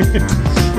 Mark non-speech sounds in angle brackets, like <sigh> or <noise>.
Yeah. <laughs>